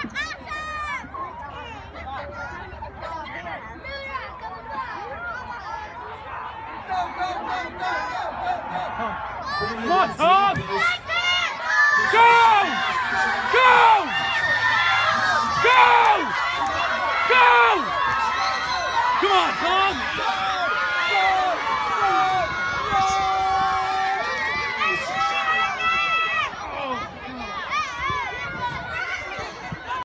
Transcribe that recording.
Come on, Tom! Come on,